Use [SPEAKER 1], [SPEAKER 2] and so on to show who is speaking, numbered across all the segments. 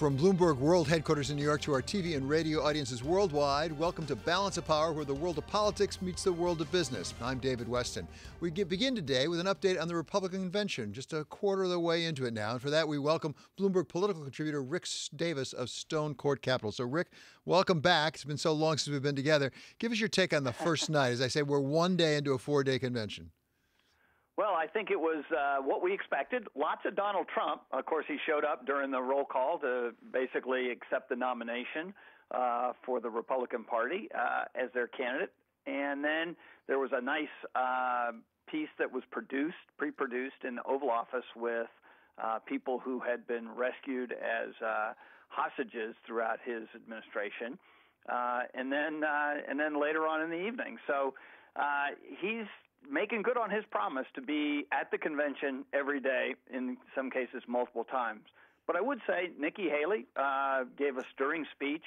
[SPEAKER 1] From Bloomberg World Headquarters in New York to our TV and radio audiences worldwide, welcome to Balance of Power, where the world of politics meets the world of business. I'm David Westin. We begin today with an update on the Republican convention, just a quarter of the way into it now. And for that, we welcome Bloomberg political contributor Rick Davis of Stone Court Capital. So, Rick, welcome back. It's been so long since we've been together. Give us your take on the first night. As I say, we're one day into a four day convention.
[SPEAKER 2] Well, I think it was uh, what we expected. Lots of Donald Trump. Of course, he showed up during the roll call to basically accept the nomination uh, for the Republican Party uh, as their candidate. And then there was a nice uh, piece that was produced, pre-produced in the Oval Office with uh, people who had been rescued as uh, hostages throughout his administration. and then, and then later on in the evening. So he's making good on his promise to be at the convention every day, in some cases multiple times. But I would say Nikki Haley uh, gave a stirring speech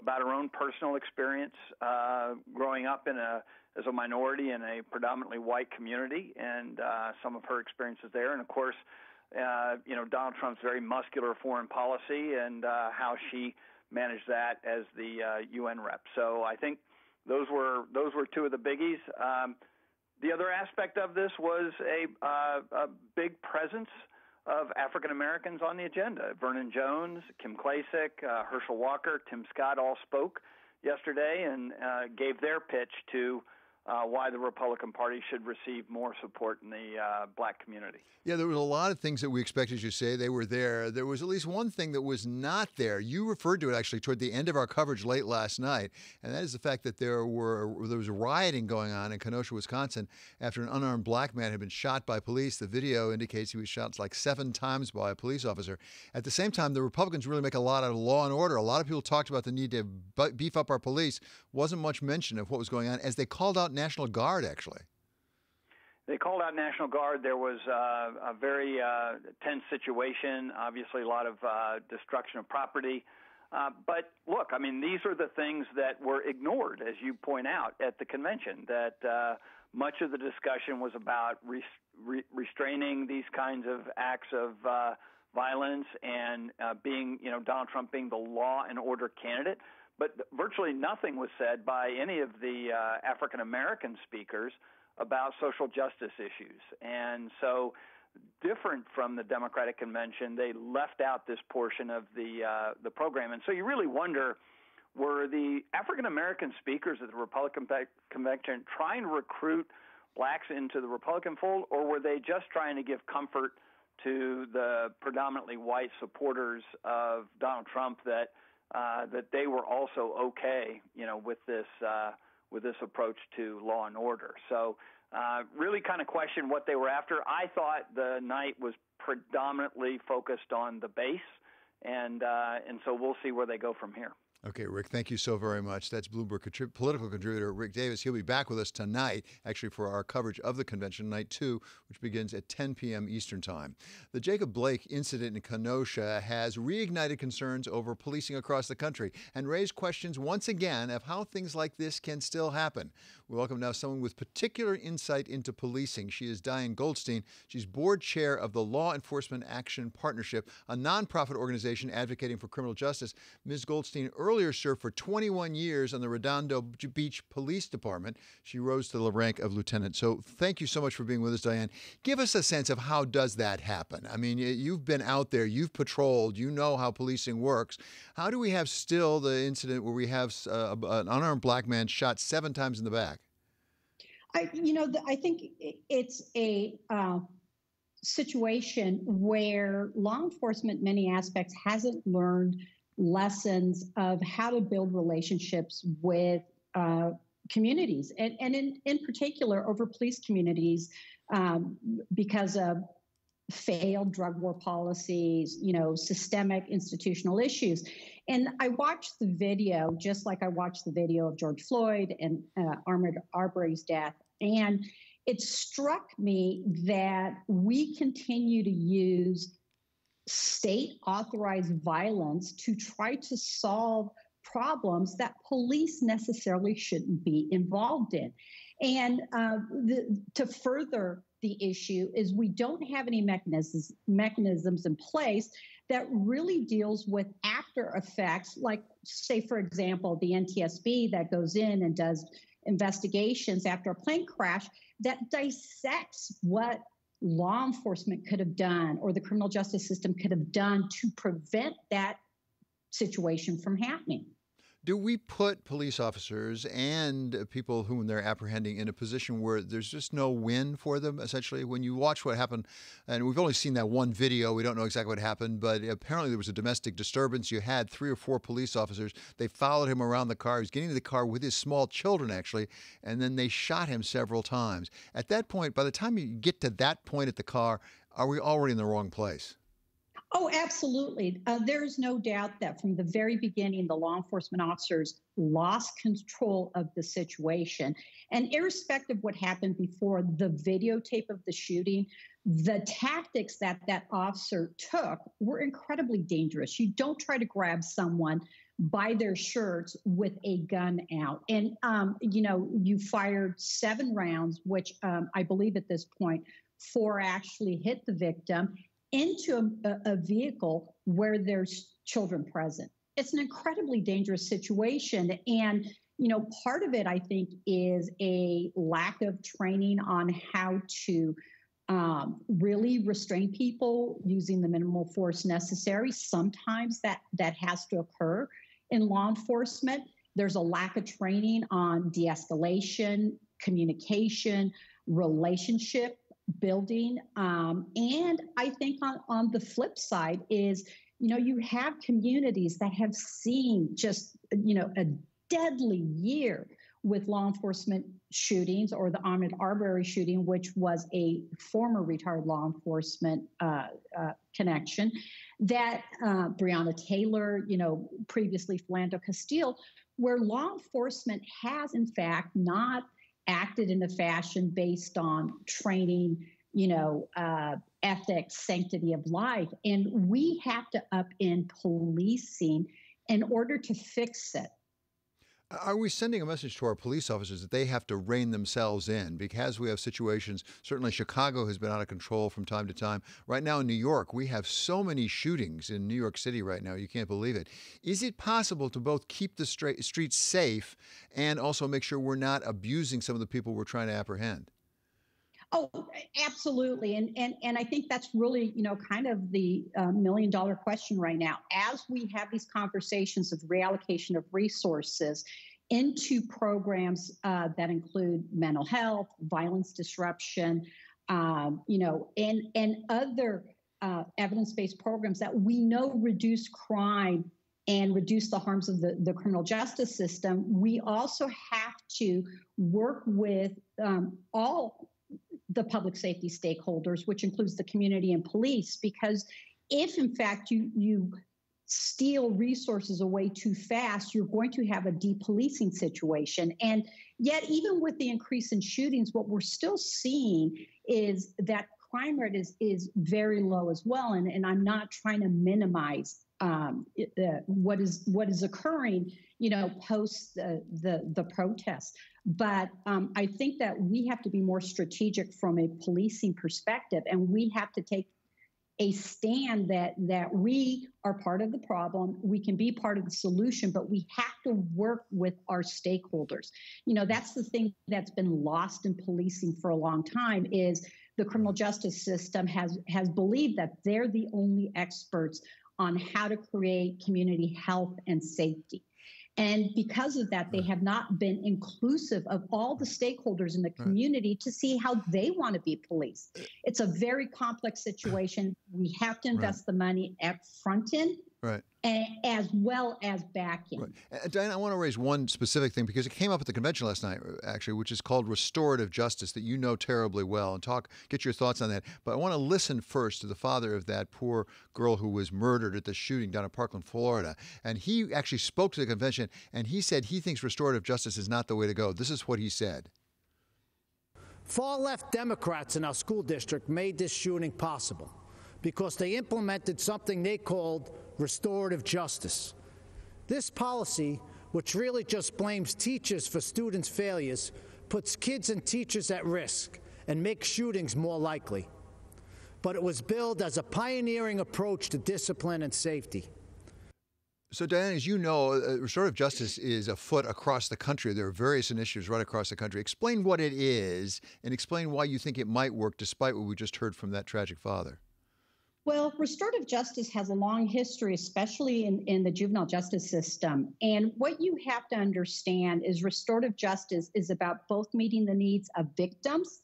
[SPEAKER 2] about her own personal experience uh, growing up in a as a minority in a predominantly white community, and uh, some of her experiences there. And of course, uh, you know Donald Trump's very muscular foreign policy and uh, how she managed that as the uh, UN rep. So I think those were those were two of the biggies. Um, the other aspect of this was a, uh, a big presence of African Americans on the agenda. Vernon Jones, Kim Klacik, uh, Herschel Walker, Tim Scott all spoke yesterday and uh, gave their pitch to uh, why the Republican Party should receive more support in the uh, black community.
[SPEAKER 1] Yeah, there was a lot of things that we expected you to say. They were there. There was at least one thing that was not there. You referred to it actually toward the end of our coverage late last night, and that is the fact that there were there was rioting going on in Kenosha, Wisconsin, after an unarmed black man had been shot by police. The video indicates he was shot like seven times by a police officer. At the same time, the Republicans really make a lot of law and order. A lot of people talked about the need to beef up our police. Wasn't much mention of what was going on as they called out National Guard, actually.
[SPEAKER 2] They called out National Guard. There was uh, a very uh, tense situation, obviously, a lot of uh, destruction of property. Uh, but look, I mean, these are the things that were ignored, as you point out, at the convention, that uh, much of the discussion was about re- re- restraining these kinds of acts of uh, violence and being, you know, Donald Trump being the law and order candidate but virtually nothing was said by any of the uh, African American speakers about social justice issues. And so, different from the Democratic convention, they left out this portion of the uh, the program. And so, you really wonder. Were the African American speakers at the Republican convention trying to recruit blacks into the Republican fold, or were they just trying to give comfort to the predominantly white supporters of Donald Trump that uh, that they were also okay, you know, with this uh, with this approach to law and order. So uh, really kind of question what they were after. I thought the night was predominantly focused on the base, and uh, and so we'll see where they go from here.
[SPEAKER 1] Okay, Rick, thank you so very much. That's Bloomberg contrib- political contributor Rick Davis. He'll be back with us tonight, actually, for our coverage of the convention, night two, which begins at 10 p.m. Eastern Time. The Jacob Blake incident in Kenosha has reignited concerns over policing across the country and raised questions once again of how things like this can still happen. We welcome now someone with particular insight into policing. She is Diane Goldstein. She's board chair of the Law Enforcement Action Partnership, a nonprofit organization advocating for criminal justice. Ms. Goldstein, earlier served for 21 years on the Redondo Beach Police Department. She rose to the rank of lieutenant. So thank you so much for being with us, Diane. Give us a sense of how does that happen? I mean, you've been out there, you've patrolled, you know how policing works. How do we have still the incident where we have uh, an unarmed black man shot seven times in the back?
[SPEAKER 3] I, you know, I think it's a uh, situation where law enforcement, many aspects, hasn't learned lessons of how to build relationships with uh, communities, and, and in, in particular over police communities um, because of failed drug war policies, you know, systemic institutional issues. And I watched the video just like I watched the video of George Floyd and uh, Ahmaud Arbery's death. And it struck me that we continue to use state authorized violence to try to solve problems that police necessarily shouldn't be involved in. And uh, the, to further the issue is we don't have any mechanisms mechanisms in place that really deals with after effects, like, say, for example, the NTSB that goes in and does investigations after a plane crash that dissects what law enforcement could have done or the criminal justice system could have done to prevent that situation from happening.
[SPEAKER 1] Do we put police officers and people whom they're apprehending in a position where there's just no win for them, essentially? When you watch what happened, and we've only seen that one video, we don't know exactly what happened, but apparently there was a domestic disturbance. You had three or four police officers. They followed him around the car. He was getting to the car with his small children, actually, and then they shot him several times. At that point, by the time you get to that point at the car, are we already in the wrong place?
[SPEAKER 3] Oh, absolutely. Uh, there's no doubt that from the very beginning, the law enforcement officers lost control of the situation. And irrespective of what happened before the videotape of the shooting, the tactics that that officer took were incredibly dangerous. You don't try to grab someone by their shirts with a gun out. And, um, you know, you fired seven rounds, which um, I believe at this point, four actually hit the victim into a, a vehicle where there's children present. It's an incredibly dangerous situation. And you know, part of it, I think, is a lack of training on how to um, really restrain people using the minimal force necessary. Sometimes that that has to occur in law enforcement. There's a lack of training on de-escalation, communication, relationship building. Um, and I think on, on the flip side is, you know, you have communities that have seen just, you know, a deadly year with law enforcement shootings or the Ahmaud Arbery shooting, which was a former retired law enforcement uh, uh, connection, that uh, Breonna Taylor, you know, previously Philando Castile, where law enforcement has in fact not acted in a fashion based on training, you know, uh, ethics, sanctity of life. And we have to up in policing in order to fix it.
[SPEAKER 1] Are we sending a message to our police officers that they have to rein themselves in because we have situations? Certainly, Chicago has been out of control from time to time. Right now in New York, we have so many shootings in New York City right now. You can't believe it. Is it possible to both keep the streets safe and also make sure we're not abusing some of the people we're trying to apprehend?
[SPEAKER 3] Oh, absolutely, and and and I think that's really you know kind of the uh, million dollar question right now. As we have these conversations of reallocation of resources into programs uh, that include mental health, violence disruption, um, you know, and and other uh, evidence based programs that we know reduce crime and reduce the harms of the, the criminal justice system, we also have to work with um, all the public safety stakeholders, which includes the community and police, because if in fact you you steal resources away too fast, you're going to have a depolicing situation. And yet, even with the increase in shootings, what we're still seeing is that crime rate is is very low as well. And, and I'm not trying to minimize um, uh, what is what is occurring, you know, post the the, the protests. But um, I think that we have to be more strategic from a policing perspective, and we have to take a stand that that we are part of the problem we can be part of the solution but we have to work with our stakeholders you know that's the thing that's been lost in policing for a long time is the criminal justice system has has believed that they're the only experts on how to create community health and safety and because of that, they have not been inclusive of all the stakeholders in the community to see how they want to be policed. It's a very complex situation. We have to invest right. the money at front end
[SPEAKER 1] right.
[SPEAKER 3] as well as backing. Right.
[SPEAKER 1] Uh, Diane, I want to raise one specific thing because it came up at the convention last night, uh, actually, which is called restorative justice that you know terribly well, and talk, get your thoughts on that. But I want to listen first to the father of that poor girl who was murdered at the shooting down in Parkland, Florida, and he actually spoke to the convention, and he said he thinks restorative justice is not the way to go. This is what he said.
[SPEAKER 4] Far left Democrats in our school district made this shooting possible because they implemented something they called restorative justice. This policy, which really just blames teachers for students' failures, puts kids and teachers at risk and makes shootings more likely. but it was billed as a pioneering approach to discipline and safety.
[SPEAKER 1] So, Diane, as you know, uh, restorative justice is afoot across the country. There are various initiatives right across the country. Explain what it is and explain why you think it might work despite what we just heard from that tragic father.
[SPEAKER 3] Well, restorative justice has a long history, especially in, in the juvenile justice system. And what you have to understand is restorative justice is about both meeting the needs of victims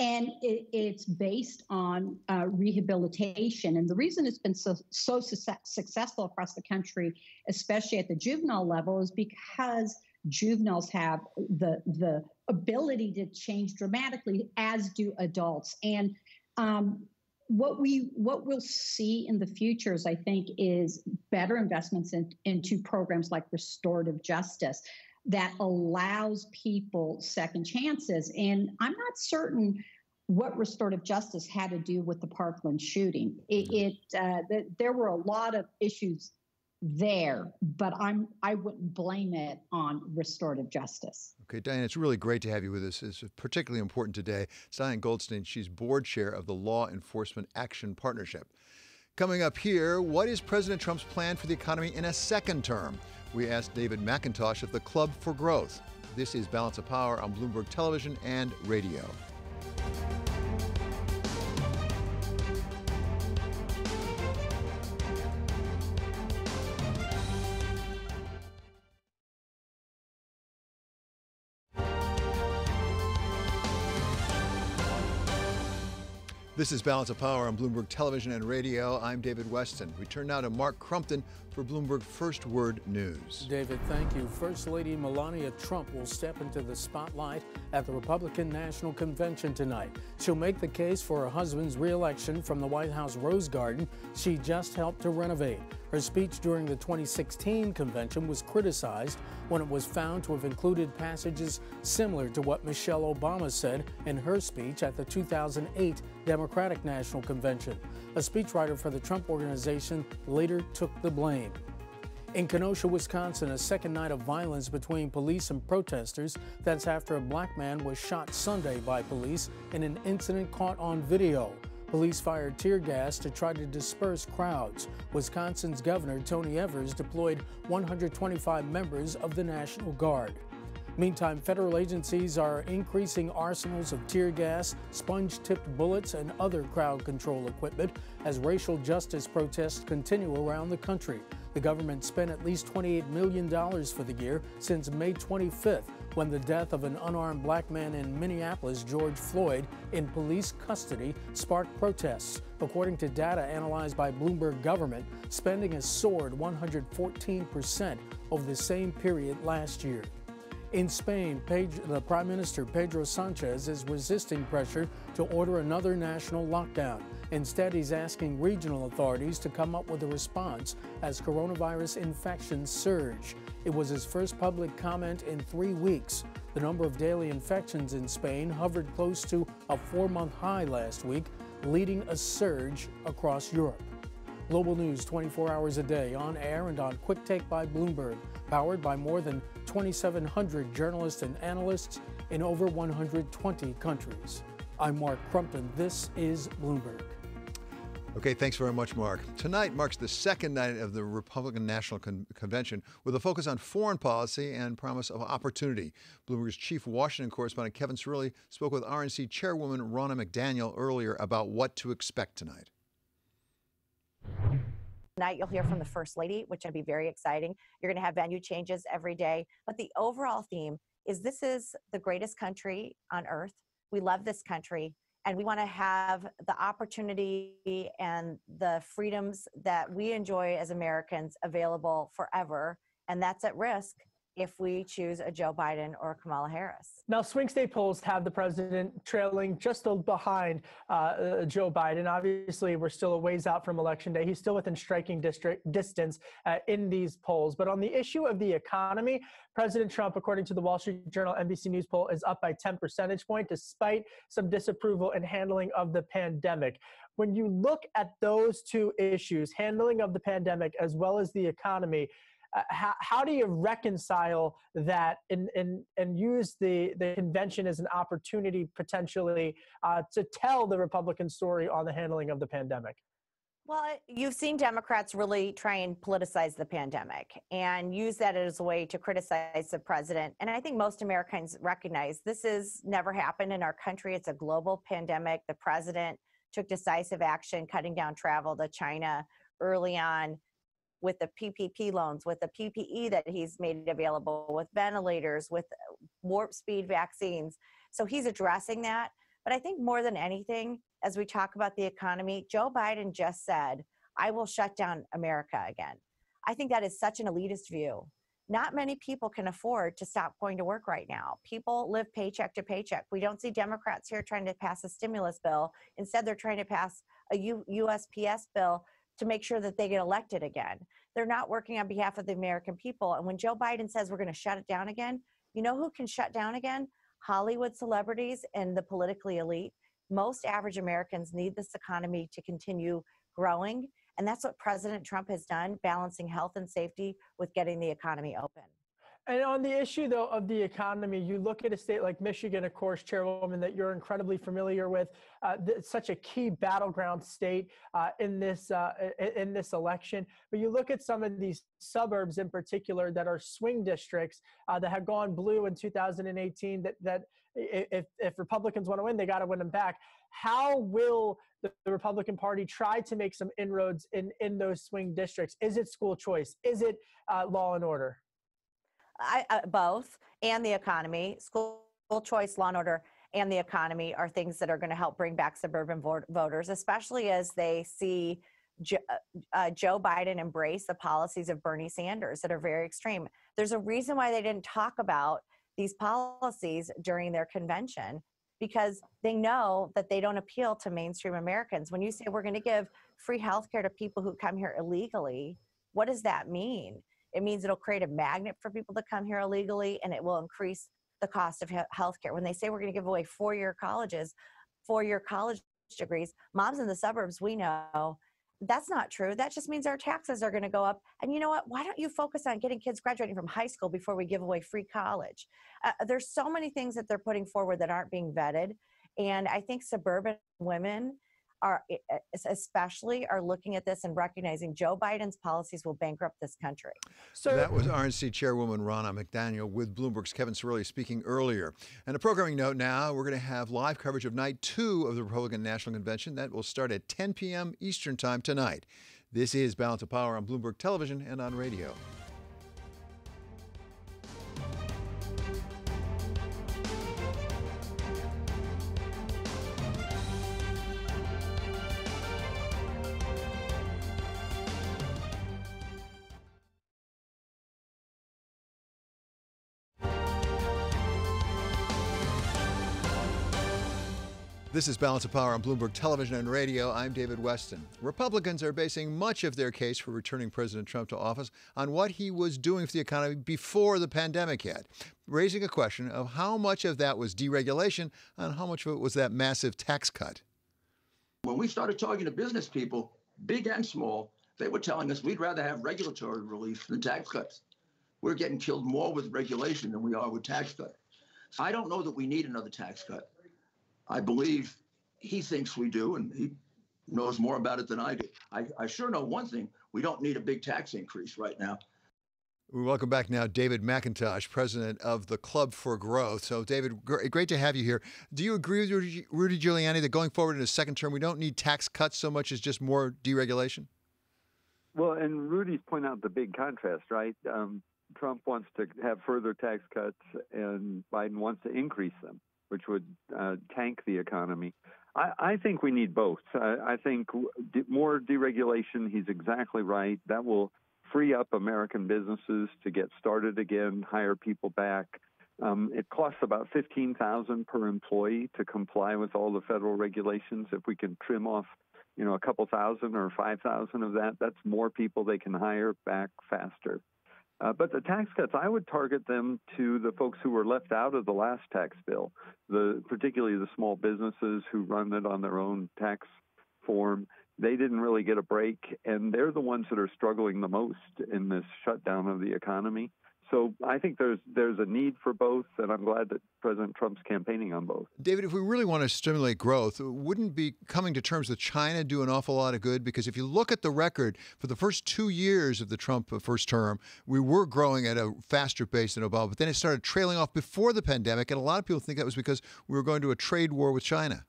[SPEAKER 3] and it, it's based on uh, rehabilitation. And the reason it's been so, so su- successful across the country, especially at the juvenile level, is because juveniles have the the ability to change dramatically, as do adults. And um, what we what we'll see in the futures, I think, is better investments in, into programs like restorative justice that allows people second chances. And I'm not certain what restorative justice had to do with the Parkland shooting. It, it uh, th- there were a lot of issues there, but I'm I wouldn't blame it on restorative justice.
[SPEAKER 1] Okay, Diane, it's really great to have you with us. It's particularly important today. It's Diane Goldstein, she's board chair of the Law Enforcement Action Partnership. Coming up here, what is President Trump's plan for the economy in a second term? We asked David McIntosh of the Club for Growth. This is Balance of Power on Bloomberg Television and Radio. This is Balance of Power on Bloomberg Television and Radio. I'm David Westin. We turn now to Mark Crumpton for Bloomberg First Word News.
[SPEAKER 5] David, thank you. First Lady Melania Trump will step into the spotlight at the Republican National Convention tonight. She'll make the case for her husband's reelection from the White House Rose Garden she just helped to renovate. Her speech during the 2016 convention was criticized when it was found to have included passages similar to what Michelle Obama said in her speech at the 2008 Democratic National Convention. A speechwriter for the Trump Organization later took the blame. In Kenosha, Wisconsin, a second night of violence between police and protesters. That's after a black man was shot Sunday by police in an incident caught on video. Police fired tear gas to try to disperse crowds. Wisconsin's Governor Tony Evers deployed 125 members of the National Guard. Meantime, federal agencies are increasing arsenals of tear gas, sponge tipped bullets, and other crowd control equipment as racial justice protests continue around the country. The government spent at least $28 million for the year since May 25th when the death of an unarmed black man in Minneapolis, George Floyd, in police custody sparked protests. According to data analyzed by Bloomberg Government, spending has soared 114% over the same period last year. In Spain, the Prime Minister Pedro Sanchez is resisting pressure to order another national lockdown. Instead, he's asking regional authorities to come up with a response as coronavirus infections surge. It was his first public comment in three weeks. The number of daily infections in Spain hovered close to a four month high last week, leading a surge across Europe. Global news 24 hours a day on air and on Quick Take by Bloomberg, powered by more than 2,700 journalists and analysts in over 120 countries. I'm Mark Crumpton. This is Bloomberg.
[SPEAKER 1] Okay, thanks very much, Mark. Tonight marks the second night of the Republican National Con- Convention with a focus on foreign policy and promise of opportunity. Bloomberg's chief Washington correspondent Kevin Cirilli spoke with RNC chairwoman Ronna McDaniel earlier about what to expect tonight.
[SPEAKER 6] Tonight, you'll hear from the First Lady, which will be very exciting. You're going to have venue changes every day. But the overall theme is this is the greatest country on earth. We love this country and we want to have the opportunity and the freedoms that we enjoy as Americans available forever. And that's at risk if we choose a Joe Biden or Kamala Harris.
[SPEAKER 7] Now, swing state polls have the president trailing just behind uh, uh, Joe Biden. Obviously, we're still a ways out from election day. He's still within striking district distance uh, in these polls. But on the issue of the economy, President Trump, according to the Wall Street Journal NBC News poll, is up by 10 percentage point, despite some disapproval in handling of the pandemic. When you look at those two issues, handling of the pandemic as well as the economy, Uh, how, how do you reconcile that and, and, and use the, the convention as an opportunity potentially uh, to tell the Republican story on the handling of the pandemic?
[SPEAKER 6] Well, you've seen Democrats really try and politicize the pandemic and use that as a way to criticize the president. And I think most Americans recognize this has never happened in our country. It's a global pandemic. The president took decisive action, cutting down travel to China early on with the PPP loans, with the PPE that he's made available, with ventilators, with uh, warp speed vaccines. So he's addressing that. But I think more than anything, as we talk about the economy, Joe Biden just said, I will shut down America again. I think that is such an elitist view. Not many people can afford to stop going to work right now. People live paycheck to paycheck. We don't see Democrats here trying to pass a stimulus bill. Instead, they're trying to pass a U- USPS bill to make sure that they get elected again. They're not working on behalf of the American people. And when Joe Biden says we're going to shut it down again, you know who can shut down again? Hollywood celebrities and the politically elite most average Americans need this economy to continue growing. And that's what President Trump has done, balancing health and safety with getting the economy open.
[SPEAKER 7] And on the issue, though, of the economy, you look at a state like Michigan, of course, Chairwoman, that you're incredibly familiar with. Uh, such a key battleground state uh, in this uh, in this election. But you look at some of these suburbs in particular that are swing districts uh, that have gone blue in 2018. That that if if Republicans want to win, they got to win them back. How will the, the, Republican Party try to make some inroads in in those swing districts? Is it school choice? Is it uh, law and order?
[SPEAKER 6] I, uh, both, and the economy. School choice, law and order, and the economy are things that are going to help bring back suburban voters, especially as they see uh, uh, Joe Biden embrace the policies of Bernie Sanders that are very extreme. There's a reason why they didn't talk about these policies during their convention because they know that they don't appeal to mainstream Americans. When you say we're going to give free health care to people who come here illegally, what does that mean? It means it'll create a magnet for people to come here illegally and it will increase the cost of health care. When they say we're going to give away four year colleges, four year college degrees, moms in the suburbs, we know that's not true. That just means our taxes are going to go up. And you know what? Why don't you focus on getting kids graduating from high school before we give away free college? Uh, there's so many things that they're putting forward that aren't being vetted. And I think suburban women are especially are looking at this and recognizing Joe Biden's policies will bankrupt this country.
[SPEAKER 1] So that was RNC Chairwoman Ronna McDaniel with Bloomberg's Kevin Cirilli speaking earlier. And a programming note now, we're going to have live coverage of night two of the Republican National Convention. That will start at 10 p.m. Eastern Time tonight. This is Balance of Power on Bloomberg Television and on radio. This is Balance of Power on Bloomberg Television and Radio. I'm David Westin. Republicans are basing much of their case for returning President Trump to office on what he was doing for the economy before the pandemic hit, raising a question of how much of that was deregulation and how much of it was that massive tax cut.
[SPEAKER 8] When we started talking to business people, big and small, they were telling us we'd rather have regulatory relief than tax cuts. We're getting killed more with regulation than we are with tax cuts. I don't know that we need another tax cut. I believe he thinks we do, and he knows more about it than I do. I, I sure know one thing we don't need a big tax increase right now.
[SPEAKER 1] We welcome back now David McIntosh, president of the Club for Growth. So, David, great to have you here. Do you agree with Rudy Giuliani that going forward in his second term, we don't need tax cuts so much as just more deregulation?
[SPEAKER 9] Well, and Rudy's point out the big contrast, right? Um, Trump wants to have further tax cuts, and Biden wants to increase them which would uh, tank the economy. I, I, think we need both. I, I think more deregulation, he's exactly right. That will free up American businesses to get started again, hire people back. Um, it costs about fifteen thousand per employee to comply with all the federal regulations. If we can trim off, you know, a couple thousand or five thousand of that, that's more people they can hire back faster. Uh, but the tax cuts, I would target them to the folks who were left out of the last tax bill, the particularly the small businesses who run it on their own tax form. they didn't really get a break, and they're the ones that are struggling the most in this shutdown of the economy. So I think there's there's a need for both, and I'm glad that President Trump's campaigning on both.
[SPEAKER 1] David, if we really want to stimulate growth, wouldn't be coming to terms with China do an awful lot of good? Because if you look at the record for the first two years of the Trump uh, first term, we were growing at a faster pace than Obama, but then it started trailing off before the pandemic, and a lot of people think that was because we were going to a trade war with China.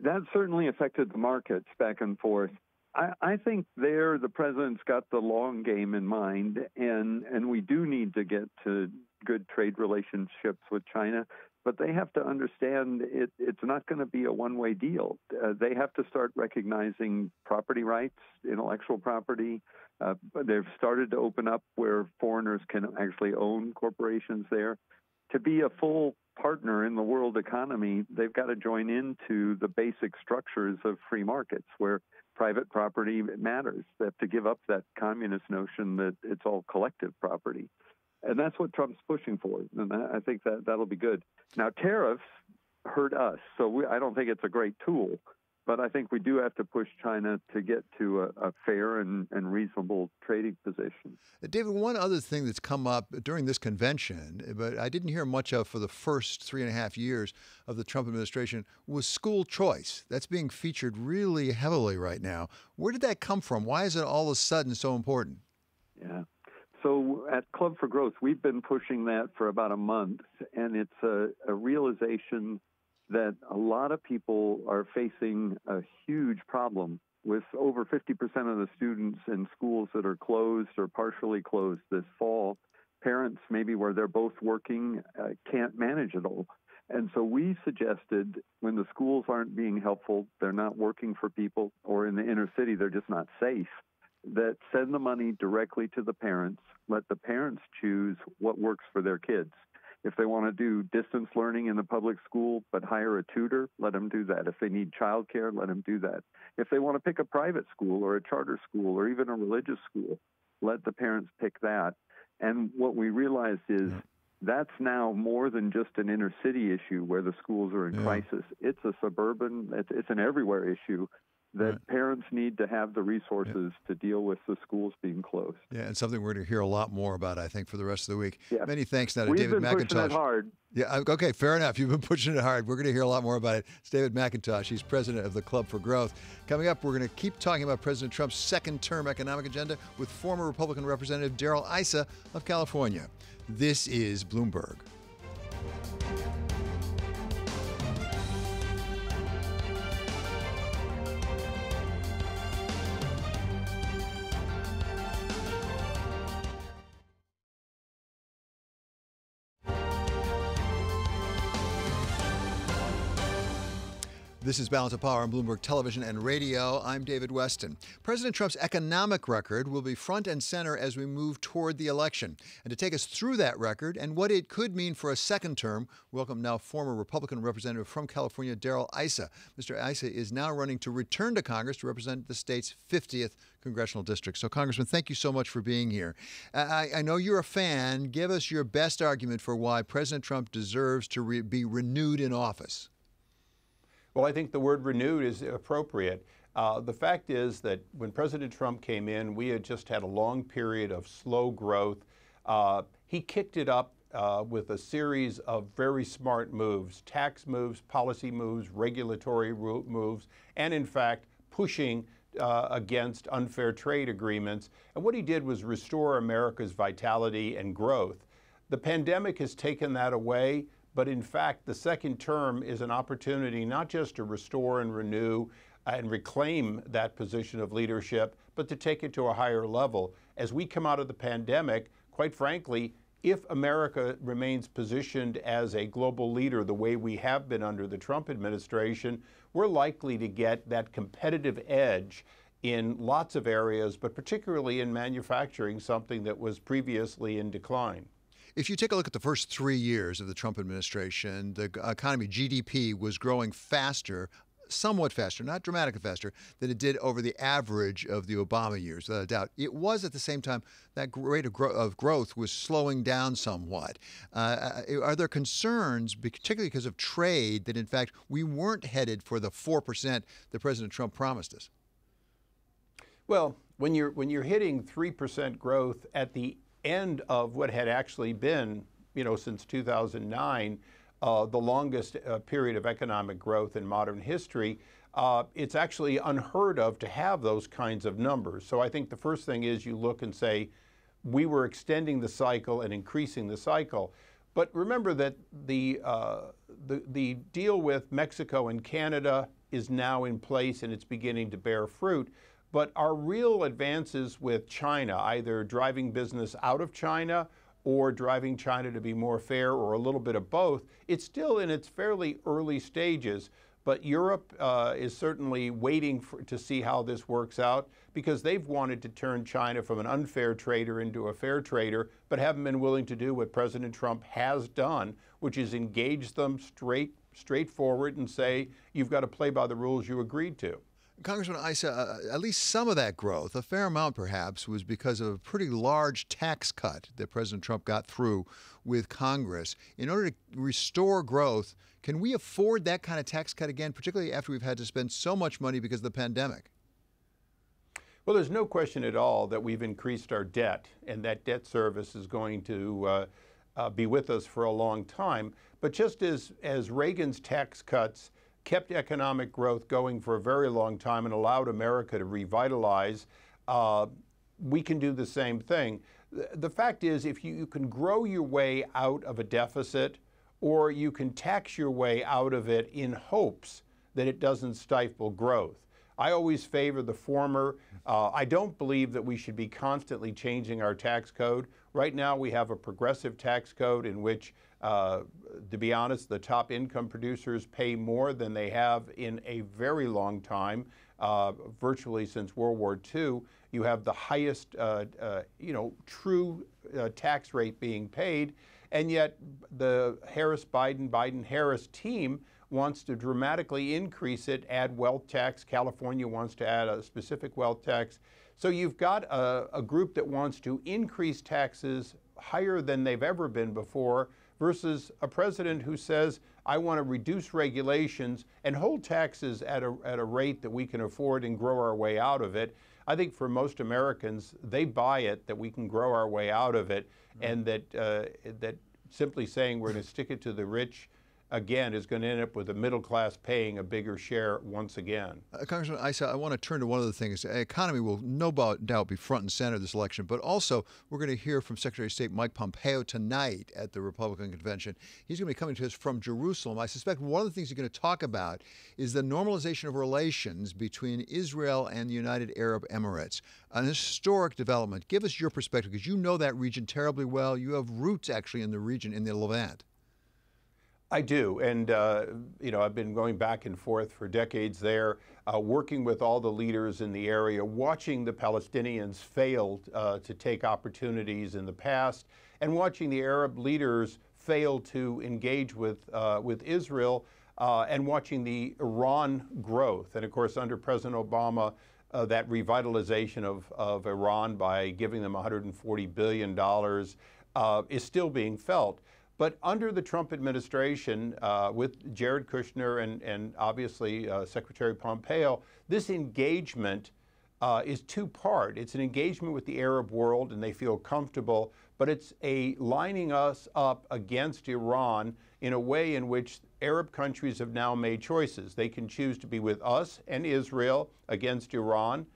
[SPEAKER 9] That certainly affected the markets back and forth. I, I think there the president's got the long game in mind, and and we do need to get to good trade relationships with China. But they have to understand it, it's not going to be a one way deal. Uh, they have to start recognizing property rights, intellectual property. Uh, they've started to open up where foreigners can actually own corporations there. To be a full partner in the world economy, they've got to join into the basic structures of free markets where private property matters. They have to give up that communist notion that it's all collective property. And that's what Trump's pushing for. And I think that that'll be good. Now, tariffs hurt us. So we, I don't think it's a great tool. But I think we do have to push China to get to a, a fair and, and, reasonable trading position.
[SPEAKER 1] David, one other thing that's come up during this convention, but I didn't hear much of for the first three and a half years of the Trump administration, was school choice. That's being featured really heavily right now. Where did that come from? Why is it all of a sudden so important?
[SPEAKER 9] Yeah. So at Club for Growth, we've been pushing that for about a month, and it's a, a realization that a lot of people are facing a huge problem with over 50% of the students in schools that are closed or partially closed this fall. Parents, maybe where they're both working, uh, can't manage it all. And so we suggested when the schools aren't being helpful, they're not working for people, or in the inner city, they're just not safe, that send the money directly to the parents, let the parents choose what works for their kids. If they want to do distance learning in the public school but hire a tutor, let them do that. If they need childcare, let them do that. If they want to pick a private school or a charter school or even a religious school, let the parents pick that. And what we realized is yeah. that's now more than just an inner city issue where the schools are in yeah. crisis. It's a suburban, it's, it's an everywhere issue that right. parents need to have the resources yeah. to deal with the schools being closed.
[SPEAKER 1] Yeah, and something we're going to hear a lot more about, I think, for the rest of the week.
[SPEAKER 9] Yeah.
[SPEAKER 1] Many thanks now to
[SPEAKER 9] We've
[SPEAKER 1] David
[SPEAKER 9] been
[SPEAKER 1] McIntosh.
[SPEAKER 9] Pushing it hard.
[SPEAKER 1] Yeah, uh, okay, fair enough. You've been pushing it hard. We're going to hear a lot more about it. It's David McIntosh. He's president of the Club for Growth. Coming up, we're going to keep talking about President Trump's second term economic agenda with former Republican Representative Darrell Issa of California. This is Bloomberg. This is Balance of Power on Bloomberg Television and Radio. I'm David Westin. President Trump's economic record will be front and center as we move toward the election. And to take us through that record and what it could mean for a second term, welcome now former Republican representative from California, Darrell Issa. Mr. Issa is now running to return to Congress to represent the state's 50th congressional district. So, Congressman, thank you so much for being here. I, I know you're a fan. Give us your best argument for why President Trump deserves to re- be renewed in office.
[SPEAKER 10] Well, I think the word renewed is appropriate. Uh, the fact is that when President Trump came in, we had just had a long period of slow growth. Uh, he kicked it up uh, with a series of very smart moves tax moves, policy moves, regulatory moves, and in fact, pushing uh, against unfair trade agreements. And what he did was restore America's vitality and growth. The pandemic has taken that away. But in fact, the second term is an opportunity not just to restore and renew and reclaim that position of leadership, but to take it to a higher level. As we come out of the pandemic, quite frankly, if America remains positioned as a global leader the way we have been under the Trump administration, we're likely to get that competitive edge in lots of areas, but particularly in manufacturing, something that was previously in decline.
[SPEAKER 1] If you take a look at the first three years of the Trump administration, the economy, GDP, was growing faster somewhat faster, not dramatically faster, than it did over the average of the Obama years, without a doubt. It was at the same time that rate of, gro- of growth was slowing down somewhat. Uh, uh are there concerns, particularly because of trade, that in fact we weren't headed for the 4% that President Trump promised us?
[SPEAKER 10] Well, when you're when you're hitting three percent growth at the end of what had actually been, you know, since 2009, uh, the longest uh, period of economic growth in modern history, uh, it's actually unheard of to have those kinds of numbers. So I think the first thing is you look and say, we were extending the cycle and increasing the cycle. But remember that the, uh, the, the deal with Mexico and Canada is now in place and it's beginning to bear fruit. But our real advances with China, either driving business out of China or driving China to be more fair or a little bit of both, it's still in its fairly early stages. But Europe uh, is certainly waiting for, to see how this works out because they've wanted to turn China from an unfair trader into a fair trader, but haven't been willing to do what President Trump has done, which is engage them straight, straightforward and say, you've got to play by the rules you agreed to.
[SPEAKER 1] Congressman Issa, uh, at least some of that growth, a fair amount perhaps, was because of a pretty large tax cut that President Trump got through with Congress. In order to restore growth, can we afford that kind of tax cut again, particularly after we've had to spend so much money because of the pandemic?
[SPEAKER 10] Well, there's no question at all that we've increased our debt, and that debt service is going to uh, uh, be with us for a long time. But just as, as Reagan's tax cuts kept economic growth going for a very long time and allowed America to revitalize, uh, we can do the same thing. The fact is, if you, you can grow your way out of a deficit, or you can tax your way out of it in hopes that it doesn't stifle growth. I always favor the former. Uh, I don't believe that we should be constantly changing our tax code. Right now, we have a progressive tax code in which uh, to be honest, the top income producers pay more than they have in a very long time, uh, virtually since World War II. You have the highest, uh, uh you know, true uh, tax rate being paid, and yet the Harris-Biden, Biden-Harris team wants to dramatically increase it, add wealth tax. California wants to add a specific wealth tax. So you've got a, a group that wants to increase taxes higher than they've ever been before versus a president who says, I want to reduce regulations and hold taxes at a, at a rate that we can afford and grow our way out of it. I think for most Americans, they buy it that we can grow our way out of it, mm-hmm. and that uh, that simply saying we're going to stick it to the rich again is going to end up with the middle class paying a bigger share once again.
[SPEAKER 1] Uh, Congressman Issa, I want to turn to one of the things. The economy will no doubt be front and center of this election, but also we're going to hear from Secretary of State Mike Pompeo tonight at the Republican convention. He's going to be coming to us from Jerusalem. I suspect one of the things he's going to talk about is the normalization of relations between Israel and the United Arab Emirates, an historic development. Give us your perspective because you know that region terribly well. You have roots actually in the region in the Levant.
[SPEAKER 10] I do, and uh, you know I've been going back and forth for decades there, uh, working with all the leaders in the area, watching the Palestinians fail uh, to take opportunities in the past, and watching the Arab leaders fail to engage with uh, with Israel, uh, and watching the Iran growth, and of course under President Obama. Uh, that revitalization of, of Iran by giving them $140 billion is still being felt. But under the Trump administration, uh, with Jared Kushner and, and obviously uh, Secretary Pompeo, this engagement uh, is two part. It's an engagement with the Arab world, and they feel comfortable, but it's a lining us up against Iran in a way in which Arab countries have now made choices. They can choose to be with us and Israel against Iran,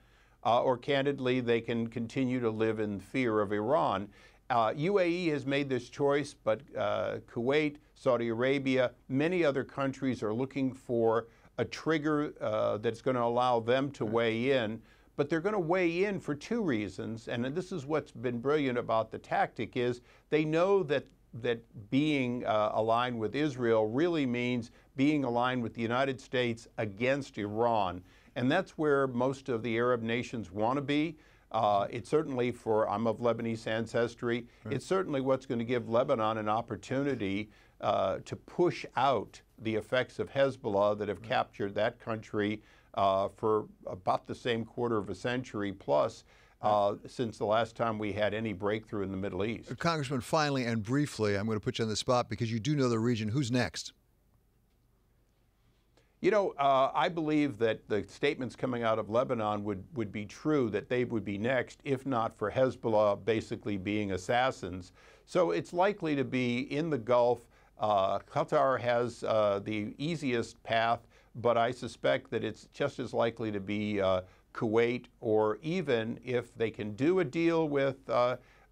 [SPEAKER 10] uh, or candidly, they can continue to live in fear of Iran. Uh, UAE has made this choice, but uh, Kuwait, Saudi Arabia, many other countries are looking for a trigger uh, that's going to allow them to weigh in. But they're going to weigh in for two reasons, and this is what's been brilliant about the tactic: is they know that that being uh, aligned with Israel really means being aligned with the United States against Iran, and that's where most of the Arab nations want to be. Uh, it's certainly for, I'm of Lebanese ancestry, right. it's certainly what's going to give Lebanon an opportunity uh, to push out the effects of Hezbollah that have right. captured that country uh, for about the same quarter of a century plus. Uh, since the last time we had any breakthrough in the Middle East.
[SPEAKER 1] Congressman, finally and briefly, I'm going to put you on the spot because you do know the region. Who's next?
[SPEAKER 10] You know, uh, I believe that the statements coming out of Lebanon would, would be true, that they would be next, if not for Hezbollah basically being assassins. So it's likely to be in the Gulf. Uh, Qatar has uh, the easiest path, but I suspect that it's just as likely to be uh, Kuwait, or even if they can do a deal with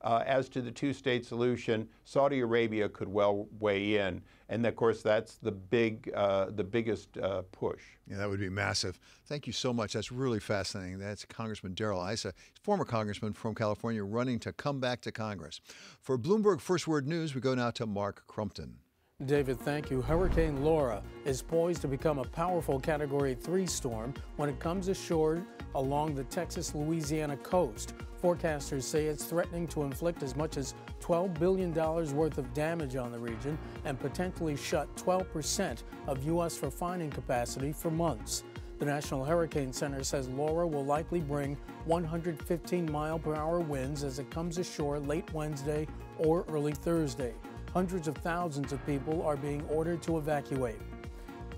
[SPEAKER 10] uh, as to the two-state solution, Saudi Arabia could well weigh in, and of course that's the big, uh, the biggest uh, push.
[SPEAKER 1] Yeah, that would be massive. Thank you so much. That's really fascinating. That's Congressman Darrell Issa, former congressman from California, running to come back to Congress. For Bloomberg First Word News, we go now to Mark Crumpton.
[SPEAKER 5] David, thank you. Hurricane Laura is poised to become a powerful Category 3 storm when it comes ashore along the Texas Louisiana coast. Forecasters say it's threatening to inflict as much as $12 billion worth of damage on the region and potentially shut 12% of U.S. refining capacity for months. The National Hurricane Center says Laura will likely bring 115 mile per hour winds as it comes ashore late Wednesday or early Thursday. Hundreds of thousands of people are being ordered to evacuate.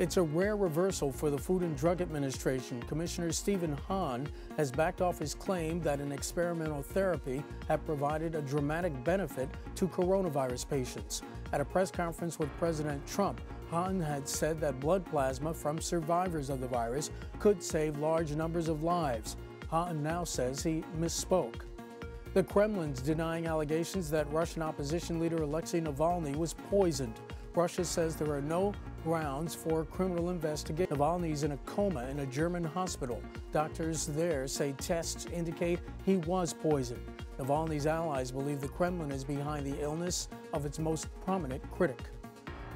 [SPEAKER 5] It's a rare reversal for the Food and Drug Administration. Commissioner Stephen Hahn has backed off his claim that an experimental therapy had provided a dramatic benefit to coronavirus patients. At a press conference with President Trump, Hahn had said that blood plasma from survivors of the virus could save large numbers of lives. Hahn now says he misspoke. The Kremlin's denying allegations that Russian opposition leader Alexei Navalny was poisoned. Russia says there are no grounds for criminal investigation. Navalny is in a coma in a German hospital. Doctors there say tests indicate he was poisoned. Navalny's allies believe the Kremlin is behind the illness of its most prominent critic.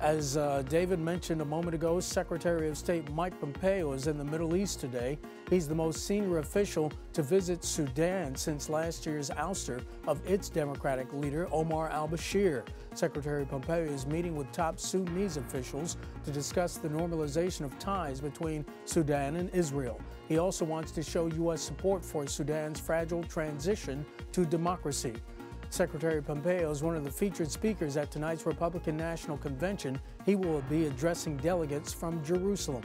[SPEAKER 5] As uh, David mentioned a moment ago, Secretary of State Mike Pompeo is in the Middle East today. He's the most senior official to visit Sudan since last year's ouster of its Democratic leader, Omar al Bashir. Secretary Pompeo is meeting with top Sudanese officials to discuss the normalization of ties between Sudan and Israel. He also wants to show U.S. support for Sudan's fragile transition to democracy. Secretary Pompeo is one of the featured speakers at tonight's Republican National Convention. He will be addressing delegates from Jerusalem.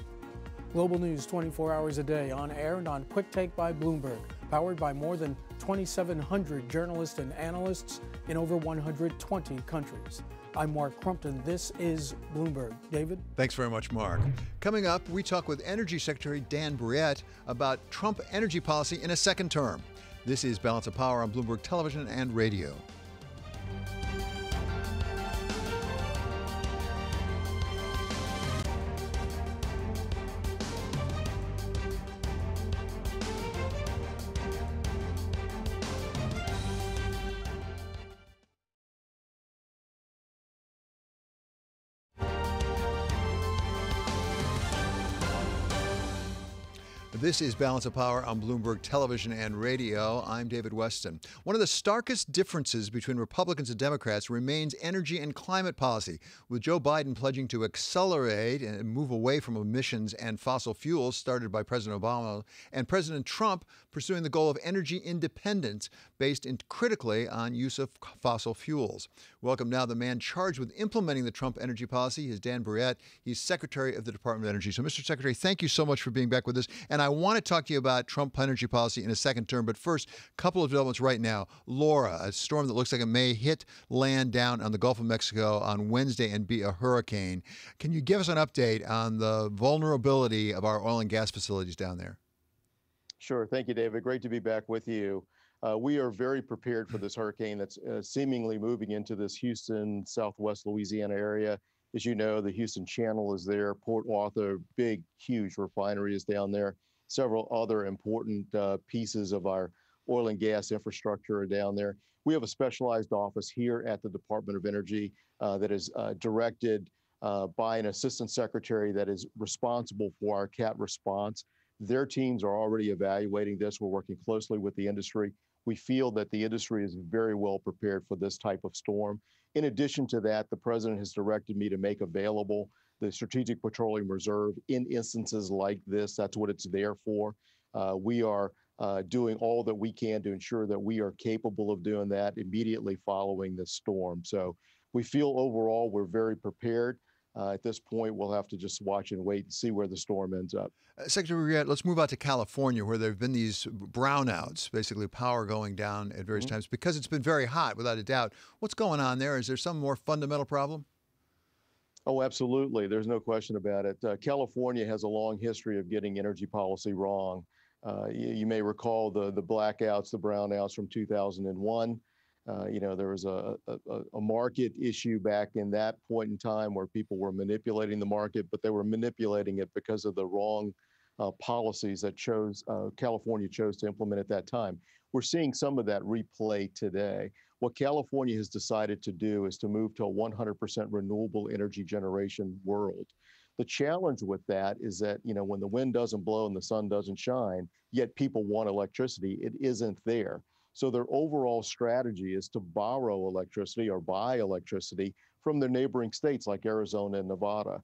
[SPEAKER 5] Global News 24 hours a day on air and on Quick Take by Bloomberg, powered by more than 2,700 journalists and analysts in over 120 countries. I'm Mark Crumpton. This is Bloomberg. David?
[SPEAKER 1] Thanks very much, Mark. Coming up, we talk with Energy Secretary Dan Brouillette about Trump energy policy in a second term. This is Balance of Power on Bloomberg Television and Radio. This is Balance of Power on Bloomberg Television and Radio. I'm David Westin. One of the starkest differences between Republicans and Democrats remains energy and climate policy, with Joe Biden pledging to accelerate and move away from emissions and fossil fuels started by President Obama, and President Trump pursuing the goal of energy independence based in critically on use of fossil fuels. Welcome now the man charged with implementing the Trump energy policy is Dan Brouillette. He's Secretary of the Department of Energy. So, Mr. Secretary, thank you so much for being back with us. And I I want to talk to you about Trump energy policy in a second term, but first, a couple of developments right now. Laura, a storm that looks like it may hit land down on the Gulf of Mexico on Wednesday and be a hurricane. Can you give us an update on the vulnerability of our oil and gas facilities down there?
[SPEAKER 11] Sure. Thank you, David. Great to be back with you. Uh, we are very prepared for this hurricane that's uh, seemingly moving into this Houston, Southwest Louisiana area. As you know, the Houston Channel is there. Port Arthur, big, huge refinery is down there several other important uh, pieces of our oil and gas infrastructure are down there. We have a specialized office here at the Department of Energy uh, that is uh, directed uh, by an assistant secretary that is responsible for our CAT response. Their teams are already evaluating this. We're working closely with the industry. We feel that the industry is very well prepared for this type of storm. In addition to that, the president has directed me to make available the Strategic Petroleum Reserve in instances like this. That's what it's there for. Uh, we are uh, doing all that we can to ensure that we are capable of doing that immediately following this storm. So we feel overall we're very prepared. Uh, at this point, we'll have to just watch and wait and see where the storm ends up.
[SPEAKER 1] Uh, Secretary let's move out to California, where there have been these brownouts, basically power going down at various mm-hmm. times because it's been very hot, without a doubt. What's going on there? Is there some more fundamental problem?
[SPEAKER 11] Oh, absolutely. There's no question about it. Uh, California has a long history of getting energy policy wrong. Uh, you, you, may recall the the blackouts, the brownouts from 2001. Uh, you know, there was a, a, a, market issue back in that point in time where people were manipulating the market, but they were manipulating it because of the wrong uh, policies that chose uh, California chose to implement at that time. We're seeing some of that replay today. What California has decided to do is to move to a 100% renewable energy generation world. The challenge with that is that, you know, when the wind doesn't blow and the sun doesn't shine, yet people want electricity, it isn't there. So their overall strategy is to borrow electricity or buy electricity from their neighboring states like Arizona and Nevada.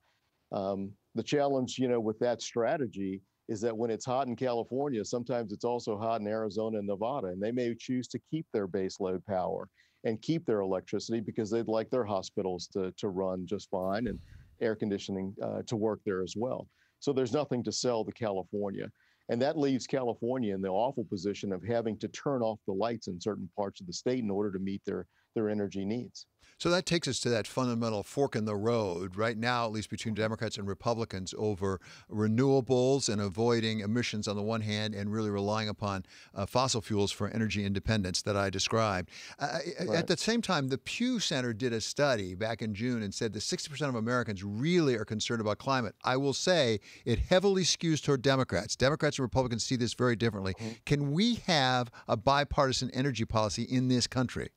[SPEAKER 11] Um, the challenge, you know, with that strategy is that when it's hot in California, sometimes it's also hot in Arizona and Nevada, and they may choose to keep their base load power and keep their electricity because they'd like their hospitals to, to run just fine and air conditioning uh, to work there as well. So there's nothing to sell to California. And that leaves California in the awful position of having to turn off the lights in certain parts of the state in order to meet their, their energy needs.
[SPEAKER 1] So that takes us to that fundamental fork in the road right now, at least between Democrats and Republicans, over renewables and avoiding emissions on the one hand, and really relying upon uh, fossil fuels for energy independence that I described. Uh, right. At the same time, the Pew Center did a study back in June and said that 60% of Americans really are concerned about climate. I will say it heavily skews toward Democrats. Democrats and Republicans see this very differently. Mm-hmm. Can we have a bipartisan energy policy in this country?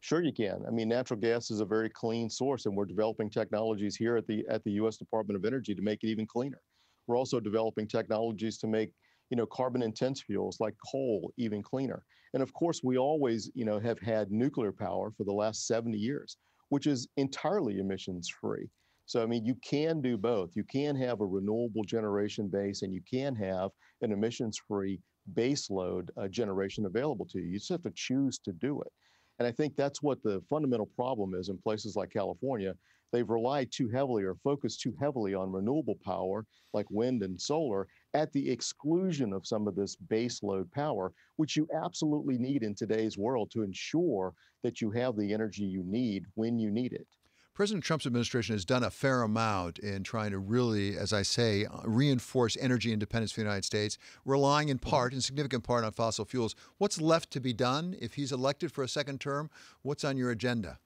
[SPEAKER 11] Sure, you can. I mean, natural gas is a very clean source, and we're developing technologies here at the at the U.S. Department of Energy to make it even cleaner. We're also developing technologies to make you know carbon intense fuels like coal even cleaner. And of course, we always you know have had nuclear power for the last 70 years, which is entirely emissions free. So I mean, you can do both. You can have a renewable generation base, and you can have an emissions free baseload uh, generation available to you. You just have to choose to do it. And I think that's what the fundamental problem is in places like California. They've relied too heavily or focused too heavily on renewable power like wind and solar at the exclusion of some of this base load power, which you absolutely need in today's world to ensure that you have the energy you need when you need it.
[SPEAKER 1] President Trump's administration has done a fair amount in trying to really, as I say, reinforce energy independence for the United States, relying in mm-hmm. part, in significant part, on fossil fuels. What's left to be done if he's elected for a second term? What's on your agenda?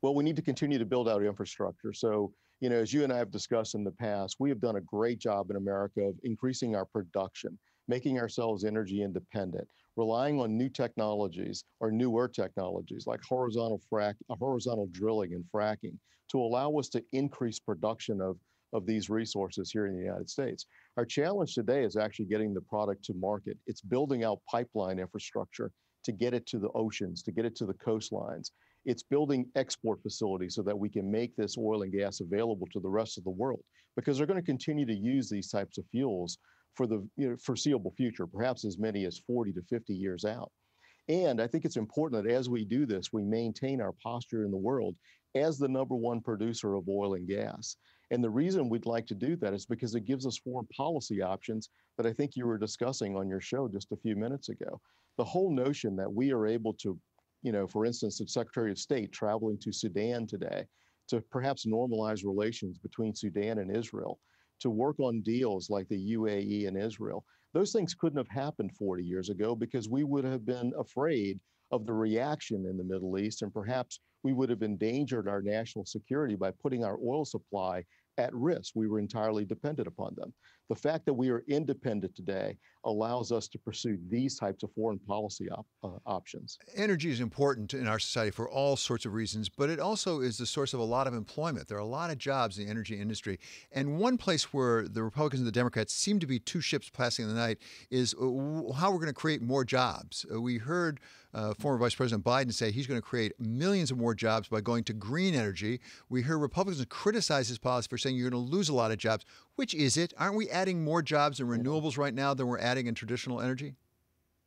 [SPEAKER 11] Well, we need to continue to build out infrastructure. So, you know, as you and I have discussed in the past, we have done a great job in America of increasing our production, making ourselves energy independent relying on new technologies or newer technologies like horizontal frac, uh, horizontal drilling and fracking to allow us to increase production of, of these resources here in the United States. Our challenge today is actually getting the product to market. It's building out pipeline infrastructure to get it to the oceans, to get it to the coastlines. It's building export facilities so that we can make this oil and gas available to the rest of the world because they're going to continue to use these types of fuels for the you know, foreseeable future, perhaps as many as 40 to 50 years out. And I think it's important that as we do this, we maintain our posture in the world as the number one producer of oil and gas. And the reason we'd like to do that is because it gives us foreign policy options that I think you were discussing on your show just a few minutes ago. The whole notion that we are able to, you know, for instance, the Secretary of State traveling to Sudan today to perhaps normalize relations between Sudan and Israel to work on deals like the UAE and Israel. Those things couldn't have happened 40 years ago because we would have been afraid of the reaction in the Middle East, and perhaps we would have endangered our national security by putting our oil supply at risk. We were entirely dependent upon them. The fact that we are independent today allows us to pursue these types of foreign policy op- uh, options.
[SPEAKER 1] Energy is important in our society for all sorts of reasons, but it also is the source of a lot of employment. There are a lot of jobs in the energy industry. And one place where the Republicans and the Democrats seem to be two ships passing in the night is uh, how we're going to create more jobs. Uh, we heard uh, former Vice President Biden say he's going to create millions of more jobs by going to green energy. We hear Republicans criticize his policy for saying you're going to lose a lot of jobs. Which is it? Aren't we adding more jobs in renewables right now than we're adding in traditional energy?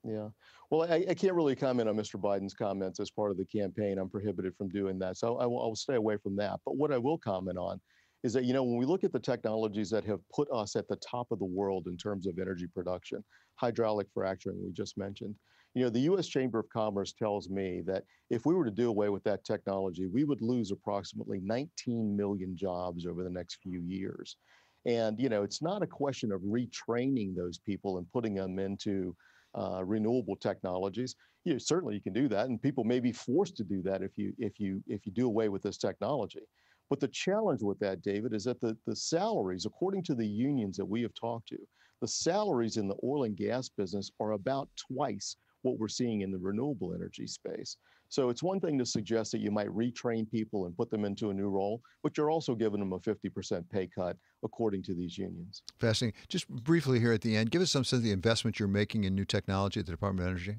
[SPEAKER 11] Yeah. Well, I, I, can't really comment on Mr. Biden's comments as part of the campaign. I'm prohibited from doing that. So I will, I will stay away from that. But what I will comment on is that, you know, when we look at the technologies that have put us at the top of the world in terms of energy production, hydraulic fracturing, we just mentioned, you know, the U.S. Chamber of Commerce tells me that if we were to do away with that technology, we would lose approximately 19 million jobs over the next few years. And, you know, it's not a question of retraining those people and putting them into uh, renewable technologies. You know, certainly you can do that, and people may be forced to do that if you if you if you do away with this technology. But the challenge with that, David, is that the, the salaries, according to the unions that we have talked to, the salaries in the oil and gas business are about twice what we're seeing in the renewable energy space. So it's one thing to suggest that you might retrain people and put them into a new role, but you're also giving them a 50% pay cut according to these unions.
[SPEAKER 1] Fascinating. Just briefly here at the end, give us some sense of the investment you're making in new technology at the Department of Energy.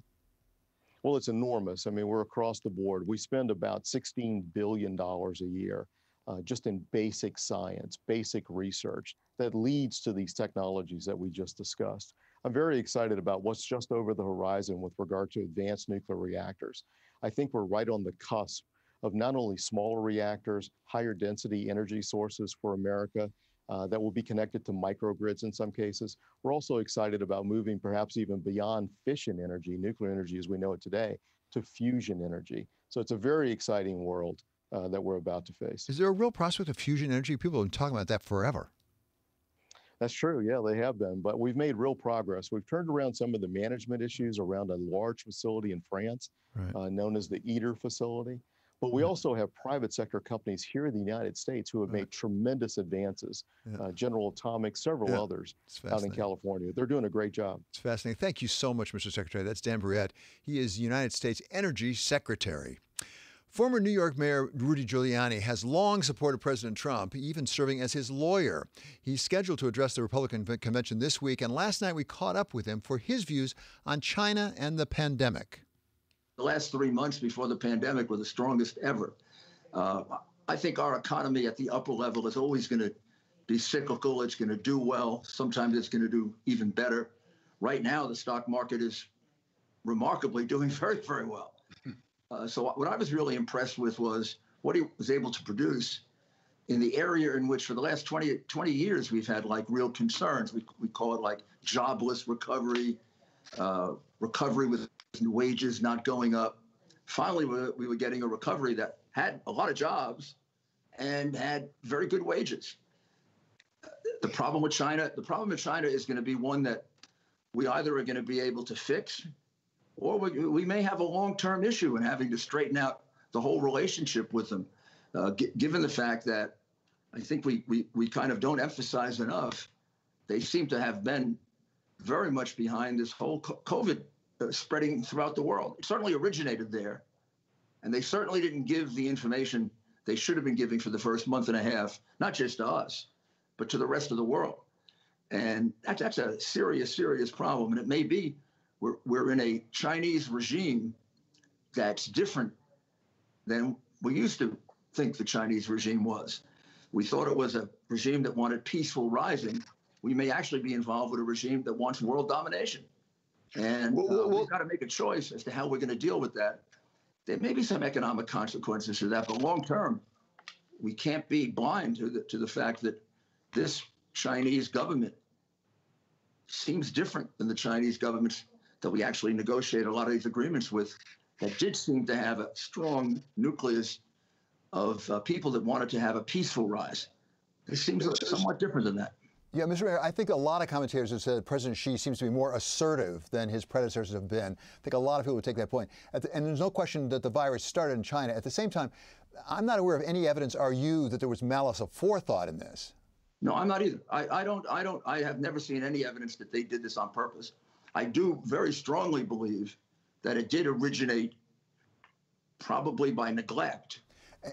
[SPEAKER 11] Well, it's enormous. I mean, we're across the board. We spend about $16 billion a year uh, just in basic science, basic research that leads to these technologies that we just discussed. I'm very excited about what's just over the horizon with regard to advanced nuclear reactors. I think we're right on the cusp of not only smaller reactors, higher density energy sources for America uh, that will be connected to microgrids in some cases. We're also excited about moving perhaps even beyond fission energy, nuclear energy as we know it today, to fusion energy. So it's a very exciting world uh, that we're about to face.
[SPEAKER 1] Is there a real prospect of fusion energy? People have been talking about that forever.
[SPEAKER 11] That's true. Yeah, they have been. But we've made real progress. We've turned around some of the management issues around a large facility in France right. uh, known as the ITER facility. But we also have private sector companies here in the United States who have made tremendous advances. Yeah. Uh, General Atomics, several yeah. others out in California. They're doing a great job.
[SPEAKER 1] It's fascinating. Thank you so much, Mr. Secretary. That's Dan Brouillette. He is United States Energy Secretary. Former New York Mayor Rudy Giuliani has long supported President Trump, even serving as his lawyer. He's scheduled to address the Republican convention this week, and last night we caught up with him for his views on China and the pandemic.
[SPEAKER 8] The last three months before the pandemic were the strongest ever. Uh, I think our economy at the upper level is always going to be cyclical. It's going to do well. Sometimes it's going to do even better. Right now, the stock market is remarkably doing very, very well. Uh, so what I was really impressed with was what he was able to produce in the area in which for the last 20, 20 years we've had like real concerns. We, we call it like jobless recovery, uh, recovery with wages not going up. Finally, we, we were getting a recovery that had a lot of jobs and had very good wages. The problem with China, the problem in China is going to be one that we either are going to be able to fix or we, we may have a long-term issue in having to straighten out the whole relationship with them, uh, g- given the fact that I think we, we, we kind of don't emphasize enough. They seem to have been very much behind this whole COVID uh, spreading throughout the world. It certainly originated there. And they certainly didn't give the information they should have been giving for the first month and a half, not just to us, but to the rest of the world. And that's, that's a serious, serious problem. And it may be we're, we're in a Chinese regime that's different than we used to think the Chinese regime was. We thought it was a regime that wanted peaceful rising. We may actually be involved with a regime that wants world domination. And well, uh, we've got to make a choice as to how we're going to deal with that. There may be some economic consequences to that, but long term, we can't be blind to the, to the fact that this Chinese government seems different than the Chinese governments that we actually negotiated a lot of these agreements with that did seem to have a strong nucleus of uh, people that wanted to have a peaceful rise. It seems somewhat different than that.
[SPEAKER 1] Yeah, Mr. Mayor, I think a lot of commentators have said President Xi seems to be more assertive than his predecessors have been. I think a lot of people would take that point. The, and there's no question that the virus started in China. At the same time, I'm not aware of any evidence, are you, that there was malice of forethought in this?
[SPEAKER 8] No, I'm not either. I, I don't. I don't. I have never seen any evidence that they did this on purpose. I do very strongly believe that it did originate probably by neglect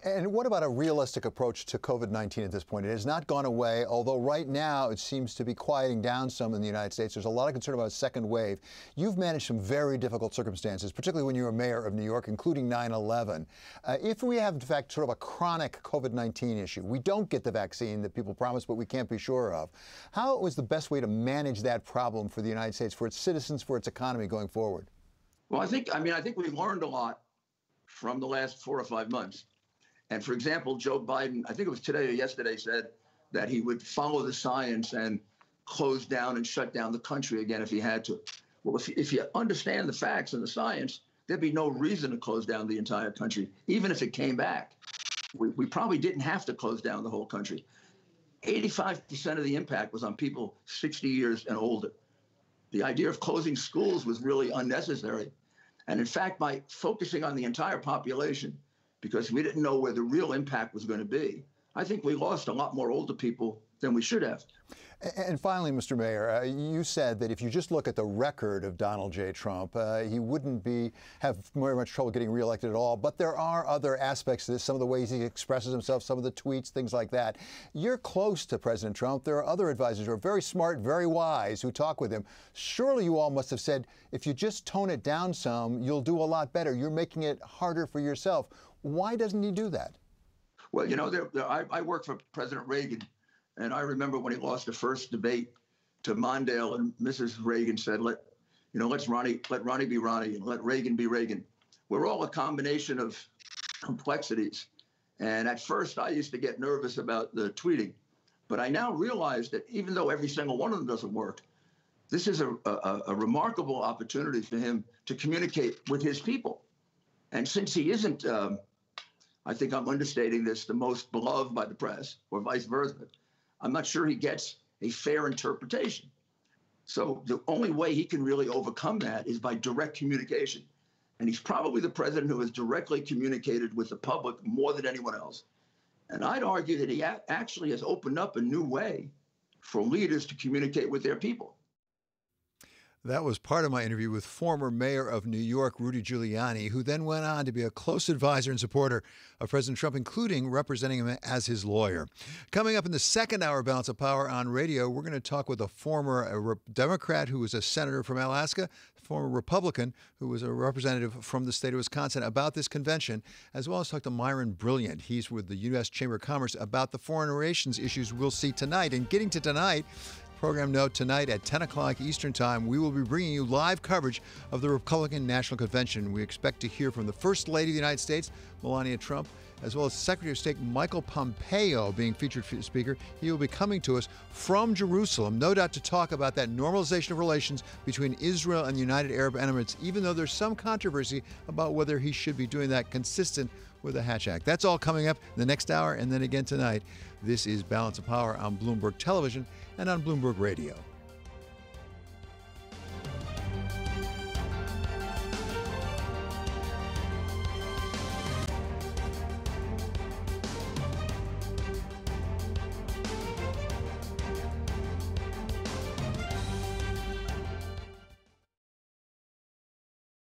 [SPEAKER 1] and what about a realistic approach to COVID 19 at this point? It has not gone away, although right now it seems to be quieting down some in the United States. There's a lot of concern about a second wave. You've managed some very difficult circumstances, particularly when you were mayor of New York, including 9 11. Uh, if we have, in fact, sort of a chronic COVID 19 issue, we don't get the vaccine that people promise, but we can't be sure of, how was the best way to manage that problem for the United States, for its citizens, for its economy going forward?
[SPEAKER 8] Well, I think, I mean, I think we learned a lot from the last four or five months. And for example, Joe Biden, I think it was today or yesterday, said that he would follow the science and close down and shut down the country again if he had to. Well, if, if you understand the facts and the science, there'd be no reason to close down the entire country, even if it came back. We, we probably didn't have to close down the whole country. 85% of the impact was on people 60 years and older. The idea of closing schools was really unnecessary. And in fact, by focusing on the entire population, because we didn't know where the real impact was going to be. I think we lost a lot more older people than we should have.
[SPEAKER 1] And finally, Mr. Mayor, uh, you said that if you just look at the record of Donald J. Trump, uh, he wouldn't be have very much trouble getting reelected at all. But there are other aspects to this, some of the ways he expresses himself, some of the tweets, things like that. You're close to President Trump. There are other advisors who are very smart, very wise, who talk with him. Surely you all must have said, if you just tone it down some, you'll do a lot better. You're making it harder for yourself. Why doesn't he do that?
[SPEAKER 8] Well, you know, there, there, I, I worked for President Reagan, and I remember when he lost the first debate to Mondale, and Mrs. Reagan said, "Let you know, let's Ronnie, let Ronnie be Ronnie, and let Reagan be Reagan." We're all a combination of complexities, and at first I used to get nervous about the tweeting, but I now realize that even though every single one of them doesn't work, this is a, a, a remarkable opportunity for him to communicate with his people. And since he isn't um, I think I'm understating this, the most beloved by the press, or vice versa. I'm not sure he gets a fair interpretation. So the only way he can really overcome that is by direct communication. And he's probably the president who has directly communicated with the public more than anyone else. And I'd argue that he actually has opened up a new way for leaders to communicate with their people.
[SPEAKER 1] That was part of my interview with former mayor of New York, Rudy Giuliani, who then went on to be a close advisor and supporter of President Trump, including representing him as his lawyer. Coming up in the second hour, Balance of Power on radio, we're going to talk with a former Democrat who was a senator from Alaska, former Republican who was a representative from the state of Wisconsin about this convention, as well as talk to Myron Brilliant. He's with the U.S. Chamber of Commerce about the foreign relations issues we'll see tonight. And getting to tonight, Program note tonight at 10 o'clock Eastern Time, we will be bringing you live coverage of the Republican National Convention. We expect to hear from the First Lady of the United States, Melania Trump, as well as Secretary of State Michael Pompeo being featured speaker. He will be coming to us from Jerusalem, no doubt to talk about that normalization of relations between Israel and the United Arab Emirates, even though there's some controversy about whether he should be doing that consistent with the Hatch Act. That's all coming up in the next hour and then again tonight. This is Balance of Power on Bloomberg Television and on Bloomberg Radio.